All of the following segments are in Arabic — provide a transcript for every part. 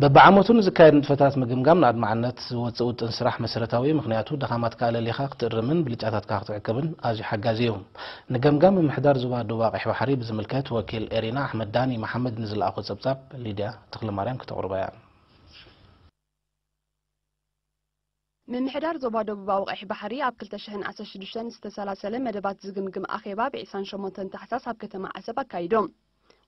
إذا زكاين فترات مجمجم نعد معنات وتسود انسرح مسرتاوي مخنياتو دخامات كالا اللي خاق تقرمن بلجاتات كاق تعكبن ازي حقازيهم نجمجم محدار زوار دواق احوا حري بزملكات وكيل ارينا احمد داني محمد نزل اخو زبزاب ليديا تقل مريم كتغربا من محدار زباد وباوق احبحري عبكل تشهن عسى شدوشن ستسالة سلم مدبات زغمغم اخيبا بعيسان شموتن تحساس عبكتما عسبا كايدوم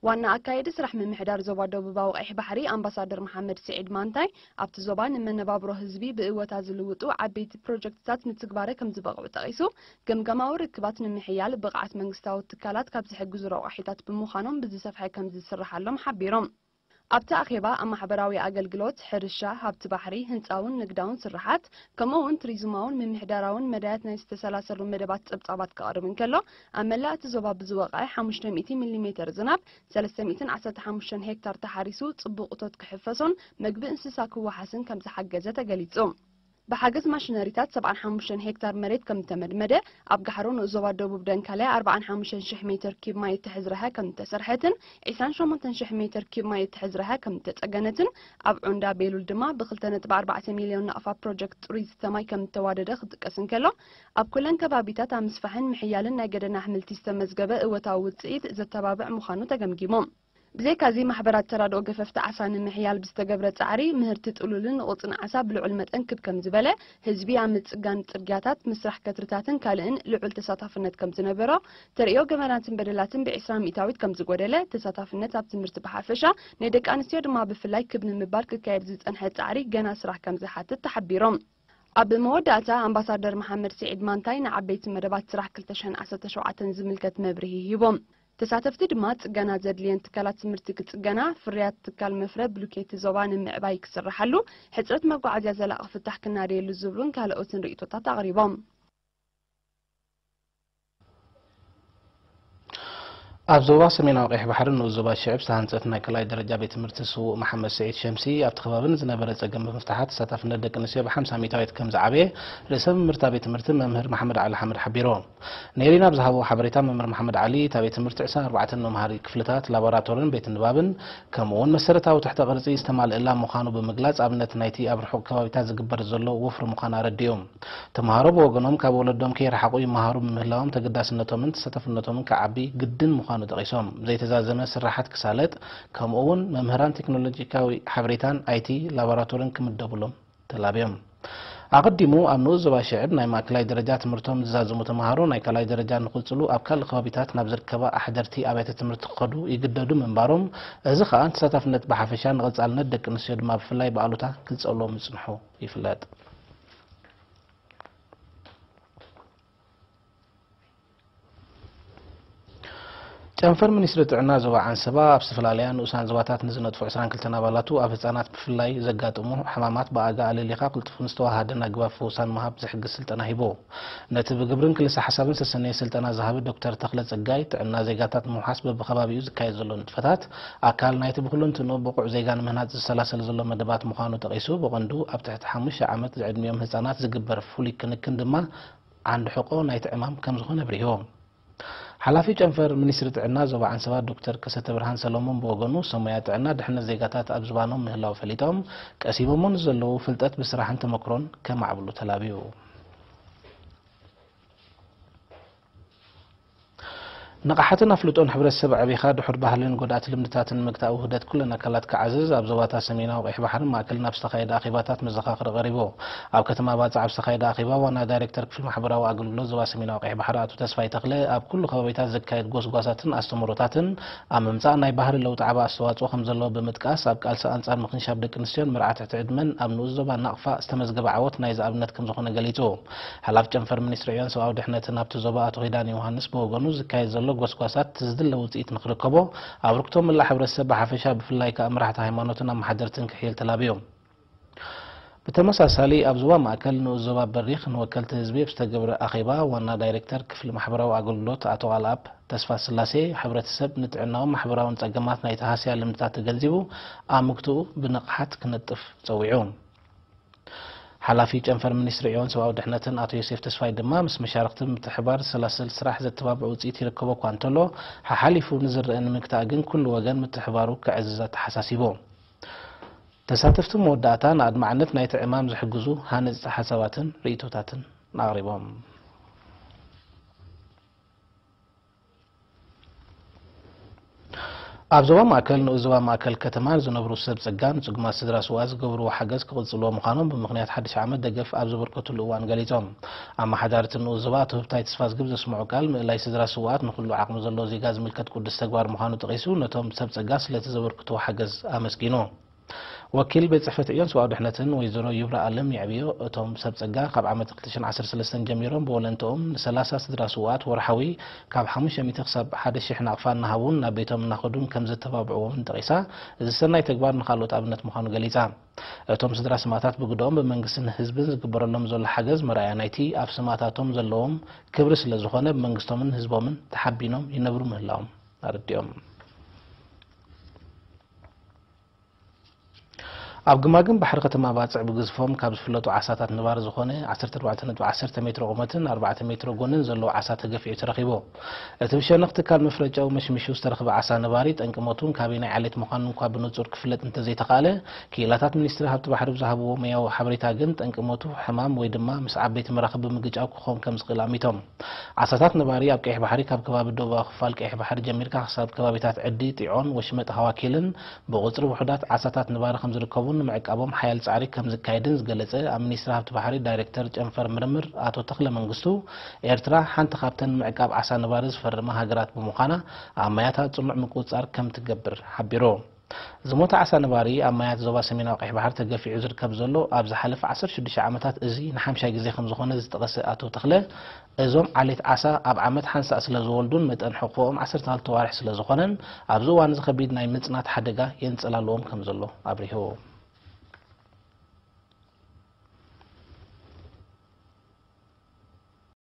ዋና ኣካየዲ ስራሕ ምምሕዳር ዞባ ደቡባዊ ቀይሕ ባሕሪ ኣምባሳደር መሓመድ ስዒድ ማንታይ ኣብቲ ዞባ ንመነባብሮ ህዝቢ ብእወታ ዝልውጡ ዓበይቲ ፕሮጀክትታት ንትግባረ ከም ዝበቕዑ ጠቒሱ ገምገማዊ ርክባት ንምሕያል ብቕዓት መንግስታዊ ትካላት ካብ ዝሕግዙ ረቑሒታት ብምዃኖም ብዝሰፍሐ ከም ዝስርሓሎም ሓቢሮም ኣብቲ ኣኼባ ኣብ ማሕበራዊ ኣገልግሎት ሕርሻ ሃብቲ ባሕሪ ህንፃውን ንግዳውን ስራሓት ከምኡ ከምኡውን ቱሪዝማውን ምምሕዳራውን መዳያት ናይ ዝተሰላሰሉ መደባት ፀብጻባት ክቐርብ እንከሎ ኣብ መላእቲ ዞባ ብዝወቕዐ 500 ሚሜ ዝናብ 315 ሄክታር ተሓሪሱ ፅቡቅ እቶት ክሕፈሶን መግቢ እንስሳ ክወሓስን ከም ዝሓገዘ ተገሊጹ بحجز مشنريتات سبعة حاموشن هكتار مريت كم تمدمدة أبجحرون الزوار دوب دن كلا أربعة حاموشن شح متر كيب ماء تحزرها كم تسرحة إسان شو متن شح متر كيب ماء تحزرها كم تتجنة أب عندا بيلو الدماء بخلتنا تبع أربعة مليون نقفة بروجكت ريز تماي كم توارد دخد كسن كلا أب كلن كبابيتات عم سفحن محيالنا جدنا حملتي استمزجبة وتعود سيد إذا تبابع مخانو تجمع جيمون ብዘይካዚ ማሕበራት ተራድኦ ገፈፍቲ ዓሳ ንምሕያል ብዝተገብረ ፃዕሪ ምህርቲ ጥሉልን ቁፅን ዓሳ ብልዑል መጠን ክብ ከም ዝበለ ህዝቢ ኣብ ምፅጋን ፅርግያታት ምስራሕ ከትርታትን ካልእን ልዑል ተሳታፍነት ከም ዝነበሮ ተርእዮ ገመናትን በደላትን ብዒስራ ሚታዊት ከም ዝጎደለ ተሳታፍነት ኣብ ትምህርቲ ብሓፈሻ ናይ ደቂ ኣንስትዮ ድማ ብፍላይ ክብ ንምባል ክካየድ ዝፀንሐ ፃዕሪ ገና ስራሕ ከም ዝሓትት ተሓቢሮም ኣብ መወዳእታ ኣምባሳደር መሓመድ ስዒድ ማንታይ ንዓበይቲ መደባት ስራሕ 217 ዝምልከት መብርሂ ሂቦም ተሳተፍቲ ድማ ፅገና ዘድልየን ትካላት ትምህርቲ ክፅገና ፍርያት ትካል መፍረ ብሉኬት ዞባ ንምዕባይ ክስራሓሉ ሕፅረት መጓዓዝያ ዘላቒ ፍታሕ ክናደየሉ ዝብሉን ካልኦትን ርእቶታት ኣቕሪቦም ኣብ ዞባ ሰሜናዊ ቀይሕ ባሕርን ዞባ ሽዕብ ዝተሃንፀት ናይ ካልኣይ ደረጃ ቤት ትምህርቲ ስውእ መሓመድ ስዒድ ሸምሲ ኣብቲ ከባብን ዝነበረ ፀገም ብምፍታሓት ተሳታፍነት ደቂ ኣንስትዮ ብሓምሳ ሚታዊት ከም ዝዓበየ ርእሰ መምህርታ ቤት ትምህርቲ መምህር መሓመድ ዓሊ ሓመድ ሓቢሮም ነይሪና ብዝሃቦ ሓበሬታ መምህር መሓመድ ዓሊ እታ ቤት ትምህርቲ 24 መምሃሪ ክፍልታት ላቦራቶሪን ቤት ንባብን ከምኡውን መሰረታዊ ትሕተ ቅርፂ ዝተማልእላ ምዃኑ ብምግላፅ ኣብነት ናይቲ ኣብ ርሑቅ ከባቢታት ዝግበር ዘሎ ወፍሪ ምዃኑ ኣረዲዮም ተምሃሮ ብወገኖም ካብ ወለዶም ከይረሓቑ ይመሃሩ ብምህላዎም ተገዳስነቶምን ተሳታፍነቶምን ክዓቢ ግድን ምዃኑ ምዃኑ ጠቂሶም ዘይተዛዘመ ስራሓት ክሳለጥ ከምኡ ውን መምህራን ቴክኖሎጂካዊ ሓበሬታን ኣይቲ ላቦራቶርን ክምደብሎም ተላብዮም ኣቐዲሙ ኣብ ንኡ ዞባ ሽዕብ ናይ ማእከላይ ደረጃ ትምህርቶም ዝዛዝሙ ተምሃሮ ናይ ካልኣይ ደረጃ ንኽውፅሉ ኣብ ካልእ ከባቢታት ናብ ዝርከባ ኣሕደርቲ ኣብያተ ትምህርቲ ክኸዱ ይግደዱ ምንባሮም እዚ ከዓ ተሳታፍነት ብሓፈሻ ንቐፃልነት ደቂ ኣንስትዮ ድማ ብፍላይ ብኣሉታ ክፀልዎም ይፅንሑ ይፍለጥ چنفر منیسرت عناز و عن سبب سفلالیان اوسان زواتات نزند فرسان کل تنابلاتو آفزانات بفلای زگاتمو حمامات با آگا علی لقاق کل تفنست و هدنا جواب فوسان مهاب زحق سلطانهی بو نت بگبرن کل سحساب سسنی سلطان زهاب دکتر تخلت زگایت عنا زگاتات محاسب بخباب یوز کایزلون فتات آکال نایت بخلون تنو بقع زیگان مهنات سلاسل زلون مدبات مخانو تقیسو بقندو ابتحت حمش عمت عدمیم هزانات زگبر فولی کنکندما عند حقوق نایت امام کم زخون بریوم ሓላፊ ጨንፈር ሚኒስትሪ ጥዕና ዞባ ዓንሰባ ዶክተር ከሰተ ብርሃን ሰሎሞን ብወገኑ ሰሙያ ጥዕና ድሕነት ዜጋታት ኣብ ዝባኖም ምህላው ፈሊጦም ቀሲሞሞን ዘለዉ ፍልጠት ብስራሕን ተመክሮን ከማዕብሉ ተላቢዩ نقحتنا فلوتون حبر السبع أبي خاد حر بهلين قد أتلم نتات المقطع وهدت كل نكالات كعزز أبزوات سمينا وقح بحر ما كلنا بسخايد أخيباتات مزخاخر غريبو أو كتما بات عب سخايد أخيبا وانا داركتر في المحبرة وأقول لوز واسمينا وقح بحر أتو تسفاي تخلي أب كل خبابيتات زكايد قوس قوساتا أستمروتاتا أم مزع ناي بحر لو تعبا أستوات وخمز الله بمتكاس أب كالسا أنسى المخنشة بدكنسيون مرعة تعدمن أب نوزو بان نقفا استمزقب عوت نايز أب نتكم زخونا قليتو هلاف جنفر من إسرائيل سواء دحنا تنابتزوبا أتو ዘሎ ጎስጓሳት ዝድለ ውፅኢት ንክርከቦ ኣበርክቶ ምላእ ሕብረተሰብ ብሓፈሻ ብፍላይ ከዓ መራሕቲ ሃይማኖትን ኣመሓደርትን ክሕየል ተላብዮም ብተመሳሳሊ ኣብ ዞባ ማእከል ንዞባ በሪኽ ንወከልቲ ህዝቢ ብዝተገብረ ኣኼባ ዋና ዳይሬክተር ክፍሊ ማሕበራዊ ኣገልግሎት ኣቶ ኣልኣብ ተስፋ ስላሴ ሕብረተሰብ ንጥዕናውን ማሕበራውን ፀገማት ናይ ተሃስያ ልምድታት ተገንዚቡ ኣምክትኡ ብንቕሓት ክነጥፍ ፀዊዑ ሓላፊ ጨንፈር ሚኒስትሪ ዕዮን ሰብኣዊ ድሕነትን ኣቶ ዮሴፍ ተስፋይ ድማ ምስ መሻርክቲ ምትሕባር ሰላስል ስራሕ ዘተባብዕ ውፅኢት ይርከቦ እኳ እንተሎ ሓሓሊፉ ንዝርአ ንምግታእ ግን ኩሉ ወገን ምትሕባሩ ክዕዝዛ ተሓሳሲቦ ተሳተፍቲ መወዳእታ ንኣድማዕነት ናይቲ ዕማም ዝሕግዙ ሃነፅቲ ሓሳባትን ርእቶታትን ኣቕሪቦም ኣብ ዞባ ማእከል ንኡዞባ ማእከል ከተማን ዝነብሩ ሰብ ፅጋን ፅጉማት ስድራ ስዋ ዝገብርዎ ሓገዝ ክቕፅልዎ ምዃኖም ብምክንያት ሓድሽ ዓመት ደገፍ ኣብ ዘበርከትሉ እዋን ገሊፆም ኣመሓዳርቲ ንኡዞባ እቲ ህብታይ ተስፋ ዝግብ ዘስምዑ ቃል ምእላይ ስድራ ስዋኣት ንኩሉ ዓቕሚ ዘለዎ ዜጋ ዝምልከት ቅዱስ ተግባር ምዃኑ ጠቂሱ ነቶም ሰብ ፅጋ ስለቲ ዘበርክትዎ ሓገዝ ኣመስጊኑ ወኪል ቤት ፅሕፈት ዕዮን ሰብኣዊ ድሕነትን ወይዘሮ ይብራ ኣለም ይዕብዮ እቶም ሰብ ፀጋ ካብ ዓመት 213 ጀሚሮም ብወለንትኦም ን30 ስድራ ስዋኣት ወርሓዊ ካብ 500 ክሳብ 1000 ናቕፋ እናሃቡን ናብ ቤቶም እናኸዱን ከም ዘተባብዕዎምን ጠቂሳ እዚ ሰናይ ተግባር ንካልኦት ኣብነት ምዃኑ ገሊፃ እቶም ስድራ ስማታት ብግድኦም ብመንግስትን ህዝብን ዝግበረሎም ዘሎ ሓገዝ መርኣያ ናይቲ ኣብ ስማታቶም ዘለዎም ክብሪ ስለ ዝኾነ ብመንግስቶምን ህዝቦምን ተሓቢኖም ይነብሩ ምህላዎም ኣርዲኦም ኣብ ግማግን ባሕሪ ከተማ ባፅዕ ብግዝፎም ካብ ዝፍለጡ ዓሳታት ንባር ዝኾነ 14.10 ሜትሮ ቁመትን 4 ሜትሮ ጎንን ዘለዎ ዓሳ ተገፊዑ ተረኺቦ እቲ ብሸነኽ ትካል መፍለጫዊ መሽምሹ ዝተረኽበ ዓሳ ንባሪ ጠንቅሞቱን ካበይ ናይ ዓሌት ምዃኑ እንኳ ብንፁር ክፍለጥ እንተዘይተኻእለ ክኢላታት ሚኒስትሪ ሃብቲ ባሕሪ ብዝሃብዎ መያዊ ሓበሬታ ግን ጠንቅሞቱ ሕማም ወይ ድማ ምስ ዓበይቲ መራኽቢ ምግጫው ክኾን ከም ዝኽእል ኣሚቶም ዓሳታት ንባሪ ኣብ ቀይሕ ባሕሪ ካብ ከባቢ ደቡባዊ ክፋል ቀይሕ ባሕሪ ጀሚርካ ክሳብ ከባቢታት ዕዲ ጢዖን ወሽመጥ ሃዋኪልን ብቁፅሪ ውሕዳት ዓሳታት ንባሪ ከም ዝርከቡ እውን ንምዕቃቦም ሓያል ፃዕሪ ከም ዝካየድን ዝገለፀ ኣብ ሚኒስትሪ ሃብቲ ባሕሪ ዳይሬክተር ጨንፈር ምርምር ኣቶ ተክለ መንግስቱ ኤርትራ ሓንቲ ካብተን ምዕቃብ ዓሳ ንባሪ ዝፈርማ ሃገራት ብምዃና ኣብ ማያታ ፅሙዕ ምቁፅፃር ከም ትገብር ሓቢሩ ዝሞተ ዓሳ ነባሪ ኣብ ማያት ዞባ ሰሜናዊ ቀይሕ ባሕር ተገፊዑ ዝርከብ ዘሎ ኣብ ዝሓለፈ 16 ዓመታት እዚ ንሓምሻይ ግዜ ከም ዝኾነ ዝጠቐሰ ኣቶ ተክለ እዞም ዓሌት ዓሳ ኣብ ዓመት ሓንሳእ ስለ ዝወልዱን መጠን ሕቁኦም 12 ተዋርሒ ስለ ዝኾነን ኣብዚ እዋን እዚ ከቢድ ናይ ምፅናት ሓደጋ የንፀላለዎም ከም ዘሎ ኣብሪሁ